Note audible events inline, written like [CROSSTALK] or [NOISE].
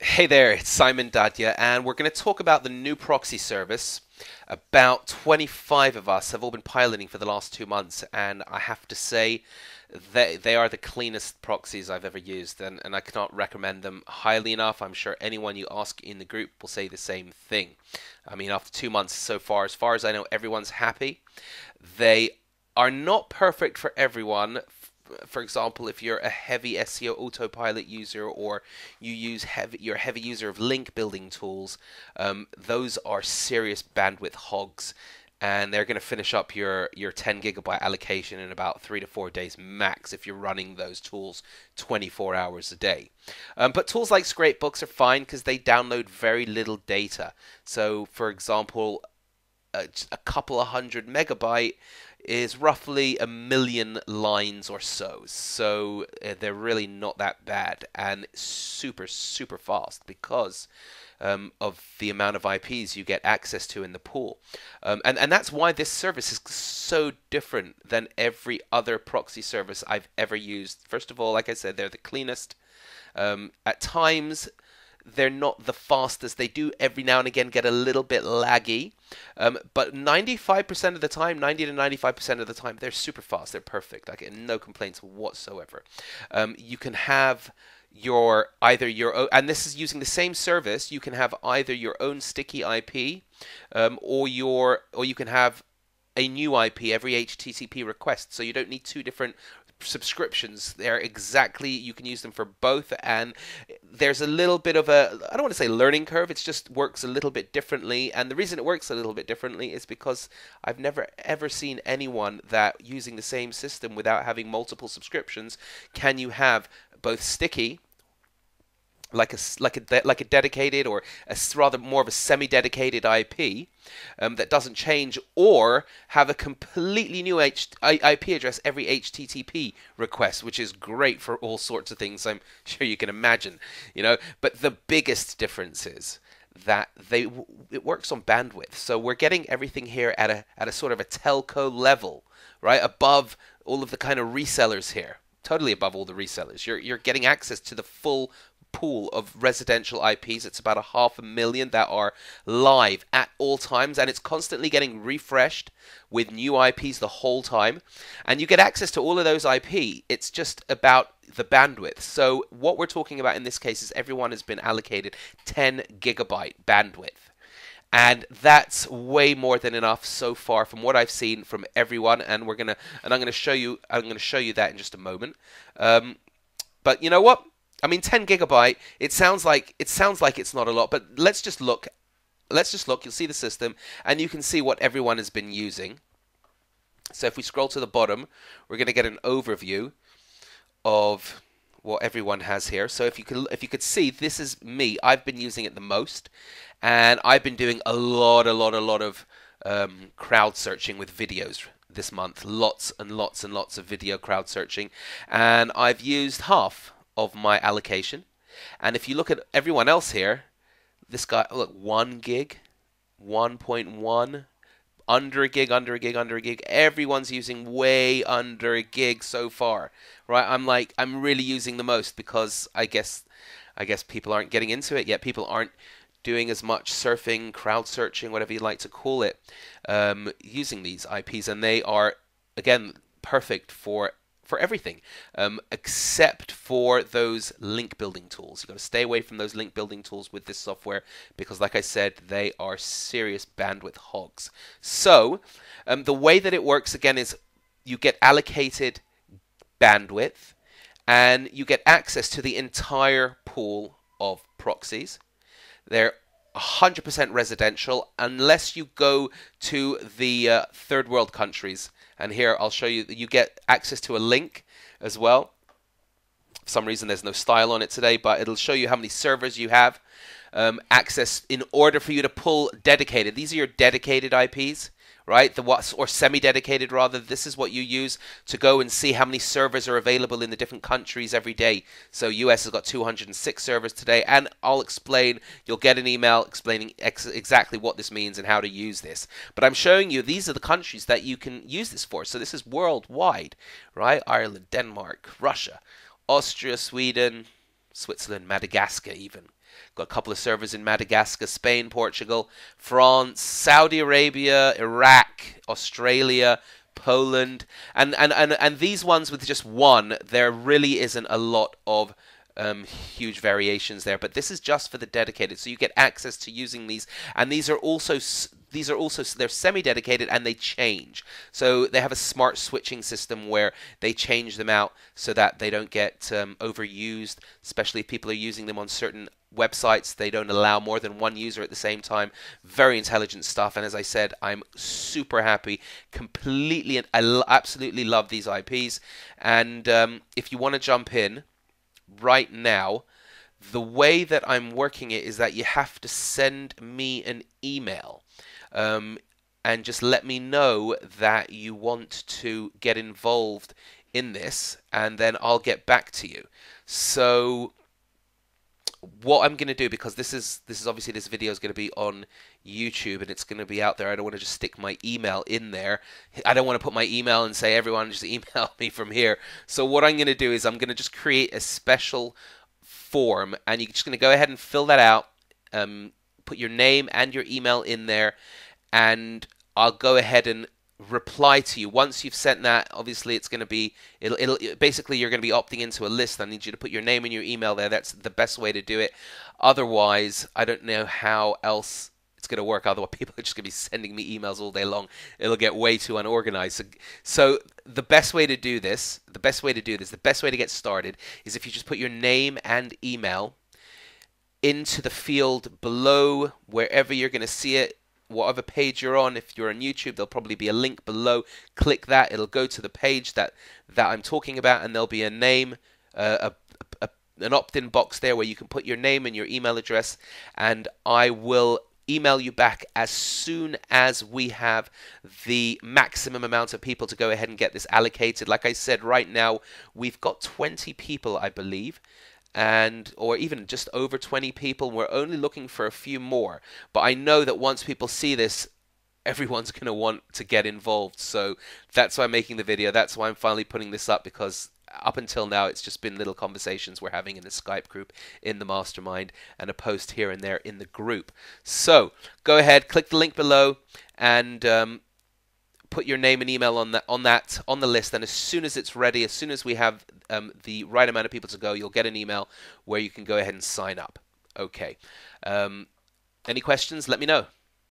Hey there, it's Simon Dadya, and we're going to talk about the new proxy service. About 25 of us have all been piloting for the last two months, and I have to say they, they are the cleanest proxies I've ever used, and, and I cannot recommend them highly enough. I'm sure anyone you ask in the group will say the same thing. I mean, after two months so far, as far as I know, everyone's happy. They are not perfect for everyone for example, if you're a heavy SEO autopilot user or you use heavy, you're a heavy user of link building tools, um, those are serious bandwidth hogs. And they're going to finish up your, your 10 gigabyte allocation in about three to four days max if you're running those tools 24 hours a day. Um, but tools like ScrapeBox are fine because they download very little data. So, for example, a, a couple of hundred megabyte is roughly a million lines or so. So uh, they're really not that bad and super, super fast because um, of the amount of IPs you get access to in the pool. Um, and, and that's why this service is so different than every other proxy service I've ever used. First of all, like I said, they're the cleanest. Um, at times, they're not the fastest. They do every now and again get a little bit laggy, um, but 95% of the time, 90 to 95% of the time, they're super fast. They're perfect. I get no complaints whatsoever. Um, you can have your either your own, and this is using the same service. You can have either your own sticky IP, um, or your, or you can have a new IP every HTTP request. So you don't need two different subscriptions. They're exactly you can use them for both, and there's a little bit of a I don't want to say learning curve. It just works a little bit differently, and the reason it works a little bit differently is because I've never ever seen anyone that using the same system without having multiple subscriptions can you have both sticky like a like a like a dedicated or a rather more of a semi-dedicated IP um, that doesn't change, or have a completely new H- IP address every HTTP request, which is great for all sorts of things. I'm [LAUGHS] sure you can imagine, you know. But the biggest difference is that they it works on bandwidth, so we're getting everything here at a at a sort of a telco level, right above all of the kind of resellers here totally above all the resellers. You're you're getting access to the full pool of residential IPs. It's about a half a million that are live at all times, and it's constantly getting refreshed with new IPs the whole time. And you get access to all of those IP. It's just about the bandwidth. So, what we're talking about in this case is everyone has been allocated 10 gigabyte bandwidth. And that's way more than enough so far from what I've seen from everyone. And we're gonna, and I'm gonna show you, I'm gonna show you that in just a moment. Um, but you know what? I mean, 10 gigabyte. It sounds like it sounds like it's not a lot, but let's just look. Let's just look. You'll see the system, and you can see what everyone has been using. So if we scroll to the bottom, we're going to get an overview of what everyone has here. So if you could if you could see, this is me. I've been using it the most, and I've been doing a lot, a lot, a lot of um, crowd searching with videos this month. Lots and lots and lots of video crowd searching, and I've used half of my allocation. And if you look at everyone else here, this guy, look, 1 gig, 1.1, under a gig, under a gig, under a gig. Everyone's using way under a gig so far, right? I'm like, I'm really using the most because I guess, I guess people aren't getting into it yet. People aren't doing as much surfing, crowd searching, whatever you like to call it, um, using these IPs, and they are again perfect for for everything, um, except for those link building tools. You've got to stay away from those link building tools with this software because, like I said, they are serious bandwidth hogs. So, um, the way that it works again is you get allocated bandwidth and you get access to the entire pool of proxies. They're 100% residential unless you go to the uh, third world countries and here I'll show you you get access to a link as well. For some reason there's no style on it today, but it'll show you how many servers you have um, access in order for you to pull dedicated. These are your dedicated IPs right? The what or semi-dedicated rather. This is what you use to go and see how many servers are available in the different countries every day. So US has got 206 servers today, and I'll explain. You'll get an email explaining ex- exactly what this means and how to use this. But I'm showing you these are the countries that you can use this for. So this is worldwide, right? Ireland, Denmark, Russia, Austria, Sweden. Switzerland, Madagascar, even. Got a couple of servers in Madagascar, Spain, Portugal, France, Saudi Arabia, Iraq, Australia, Poland, and, and, and, and these ones with just one, there really isn't a lot of um, huge variations there. But this is just for the dedicated, so you get access to using these, and these are also these are also they're semi-dedicated and they change. So they have a smart switching system where they change them out so that they don't get um, overused, especially if people are using them on certain websites. They don't allow more than one user at the same time. Very intelligent stuff. And as I said, I'm super happy. Completely, I absolutely love these IPs. And um, if you want to jump in right now, the way that I'm working it is that you have to send me an email. Um, and just let me know that you want to get involved in this, and then I'll get back to you. So what I'm going to do because this is this is obviously this video is going to be on YouTube and it's going to be out there. I don't want to just stick my email in there. I don't want to put my email and say everyone just [LAUGHS] email me from here. So what I'm going to do is I'm going to just create a special form and you're just going to go ahead and fill that out. Um, put your name and your email in there and I'll go ahead and reply to you. Once you've sent that obviously it's going to be it'll, it'll basically you're going to be opting into a list. I need you to put your name and your email there. That's the best way to do it. Otherwise i don't know how else it's going to work. Otherwise [LAUGHS] people are just going to be sending me emails all day long. It'll get way too unorganized. So, so the best way to do this the best way to do this the best way to get started is if you just put your name and email into the field below wherever you're going to see it whatever page you're on. If you're on YouTube, there'll probably be a link below. Click that; it'll go to the page that that I'm talking about, and there'll be a name, uh, a, a, an opt-in box there where you can put your name and your email address, and I will email you back as soon as we have the maximum amount of people to go ahead and get this allocated. Like I said, right now we've got 20 people, I believe and or even just over 20 people. We're only looking for a few more. But I know that once people see this, everyone's going to want to get involved. So that's why I'm making the video. That's why I'm finally putting this up because up until now it's just been little conversations we're having in the Skype group in the mastermind and a post here and there in the group. So go ahead, click the link below and um, put your name and email on that on that on the list and as soon as it's ready as soon as we have um, the right amount of people to go you'll get an email where you can go ahead and sign up. Okay. Um, any questions? Let me know